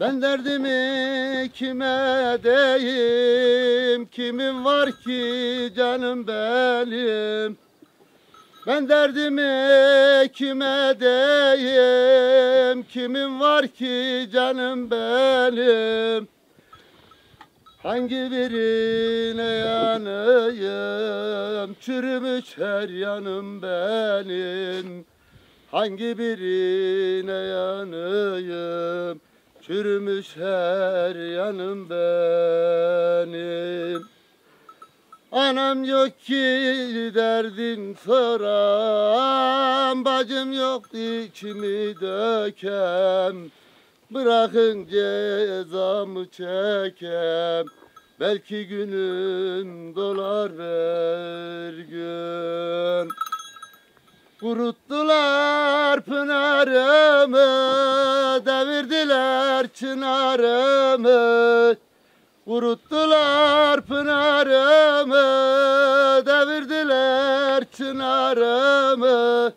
Ben derdimi kime deyim? Kimin var ki canım benim? Ben derdimi kime deyim? Kimin var ki canım benim? Hangi birine yanayım? Çürümüş her yanım benim. Hangi birine yanayım Çürümüş her yanım benim. Anam yok ki derdin soran Bacım yok içimi dökem Bırakın cezamı çekem Belki günün dolar ver gün Kuruttular pınarımı Devirdiler çınarımı. Kuruttular pınarımı Devirdiler çınarımı.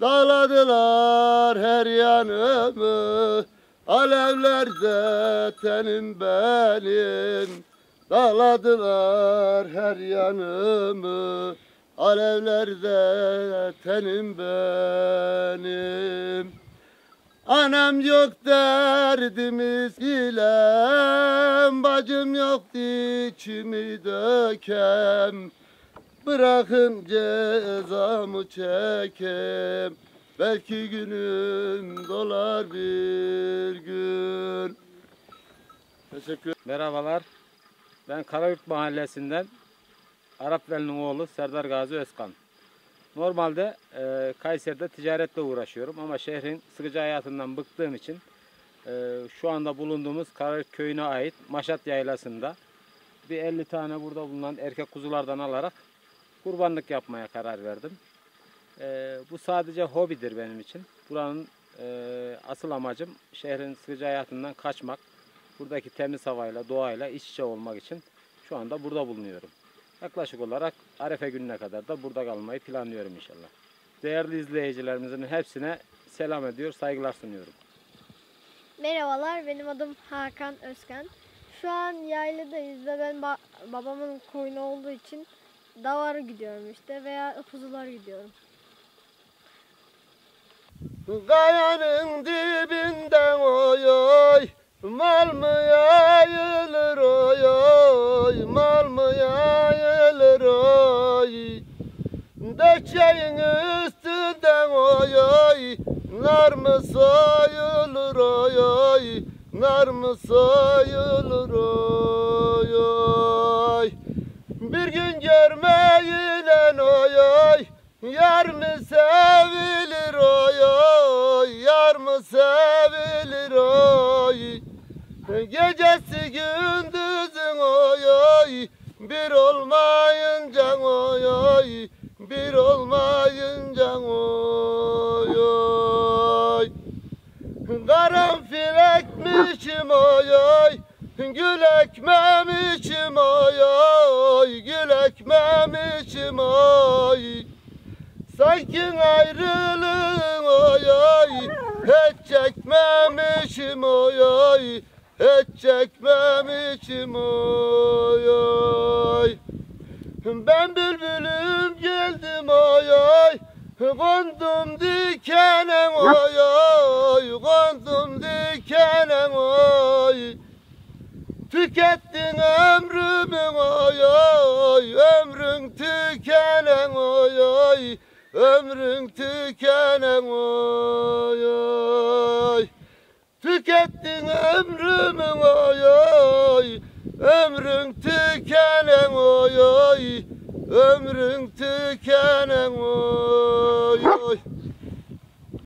Dağladılar her yanımı Alevlerde tenim benim. Dağladılar her yanımı Alevlerde tenim benim. Anam yok derdimiz ile Bacım yok içimi dökem. Bırakın cezamı çekem. Belki günüm dolar bir gün. Teşekkür Merhabalar. Ben Karayurt Mahallesi'nden Arapveli'nin oğlu Serdar Gazi Özkan. Normalde e, Kayseri'de ticaretle uğraşıyorum ama şehrin sıkıcı hayatından bıktığım için e, şu anda bulunduğumuz Karayurt köyüne ait Maşat Yaylası'nda bir 50 tane burada bulunan erkek kuzulardan alarak kurbanlık yapmaya karar verdim. E, bu sadece hobidir benim için. Buranın e, asıl amacım şehrin sıkıcı hayatından kaçmak. Buradaki temiz havayla, doğayla iç içe olmak için şu anda burada bulunuyorum. Yaklaşık olarak Arefe gününe kadar da burada kalmayı planlıyorum inşallah. Değerli izleyicilerimizin hepsine selam ediyor, saygılar sunuyorum. Merhabalar, benim adım Hakan Özkan. Şu an yaylıdayız ve ben ba- babamın koyunu olduğu için davara gidiyorum işte veya kuzulara gidiyorum. Kayanın dibinden oy oy Mal mı yayılır oy oy Mal mı yayılır oy Döşeğin üstünden oy oy Nar mı soyulur oy oy Nar mı soyulur oy oy Bir gün görmeyle oy oy Yar mı sevilir oy oy Yar mı sevilir oy Gecesi gündüzün oy oy Bir olmayınca oy oy Bir olmayınca oy oy Karanfil ekmişim oy oy Gül ekmemişim oy oy Gül ekmemişim oy Sanki ayrılığın oy oy Hiç çekmemişim oy oy Hiç çekmemişim oy oy Ben bülbülüm geldim Kondum dikene oy oy Kondum dikene oy Tükettin ömrümü oy oy Ömrün tükenen oy oy Ömrün tükenen oy oy Tükettin ömrümü oy oy Ömrün tükenen oy oy Ömrün tükenen oy oy.